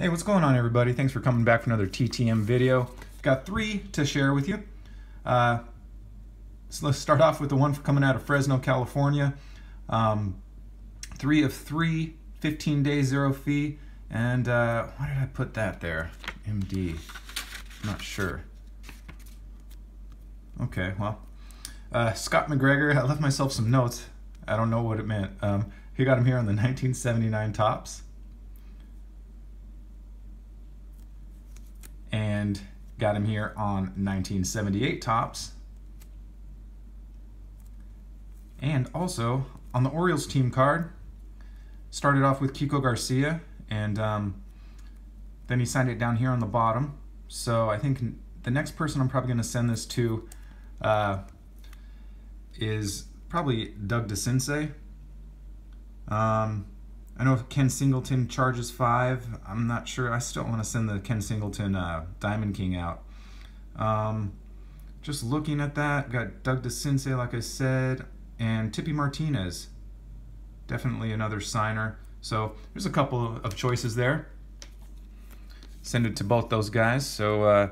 Hey, what's going on everybody? Thanks for coming back for another TTM video. Got three to share with you. Uh, so let's start off with the one coming out of Fresno, California. Um, three of three, 15 days, zero fee. And uh, why did I put that there? MD. I'm not sure. Okay, well. Uh, Scott McGregor, I left myself some notes. I don't know what it meant. Um, he got him here on the 1979 Topps. And got him here on 1978 Topps. And also on the Orioles team card, started off with Kiko Garcia, and um, then he signed it down here on the bottom. So I think the next person I'm probably going to send this to uh, is probably Doug DeCinces. Um, I know if Ken Singleton charges five. I'm not sure. I still want to send the Ken Singleton uh, Diamond King out. Um, just looking at that, got Doug DeCinces, like I said, and Tippy Martinez. Definitely another signer. So there's a couple of choices there. Send it to both those guys. So uh,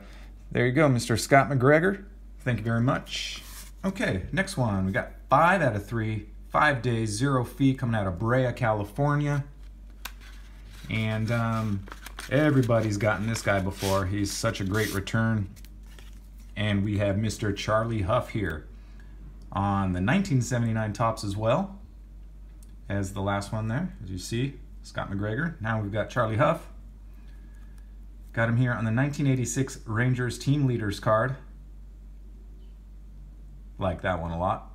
there you go, Mr. Scott McGregor. Thank you very much. Okay, next one. We got five out of three five days, zero fee, coming out of Brea, California. And um, everybody's gotten this guy before. He's such a great return. And we have Mr. Charlie Hough here on the 1979 Topps as well as the last one there, as you see, Scott McGregor. Now we've got Charlie Hough. Got him here on the 1986 Rangers Team Leaders card. Like that one a lot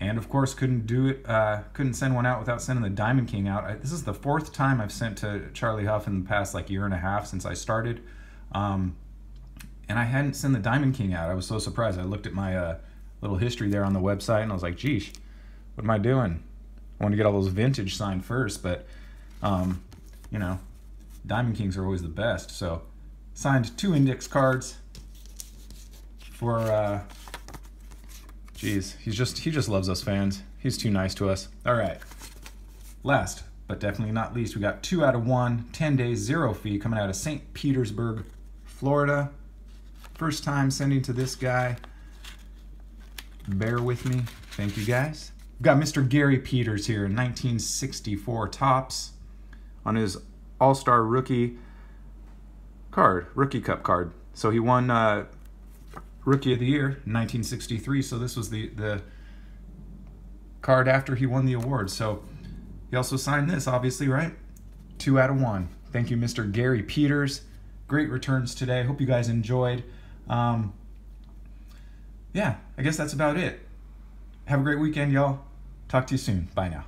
and of course couldn't do it uh, couldn't send one out without sending the diamond king out. I, this is the fourth time i've sent to charlie hough in the past like year and a half since i started. Um, and i hadn't sent the diamond king out. I was so surprised. I looked at my uh, little history there on the website and i was like geez what am i doing? I want to get all those vintage signed first but um, you know diamond kings are always the best. So signed two index cards for uh, Jeez, he's just he just loves us fans. He's too nice to us. All right. Last, but definitely not least, we got two out of one, 10 days, zero fee coming out of St. Petersburg, Florida. First time sending to this guy. Bear with me. Thank you guys. We've got Mr. Gary Peters here, 1964 Topps on his All-Star rookie card, rookie cup card. So he won uh, Rookie of the Year, 1963. So this was the the card after he won the award. So he also signed this, obviously, right? Two out of one. Thank you, Mr. Gary Peters. Great returns today. Hope you guys enjoyed. Um, yeah, I guess that's about it. Have a great weekend, y'all. Talk to you soon. Bye now.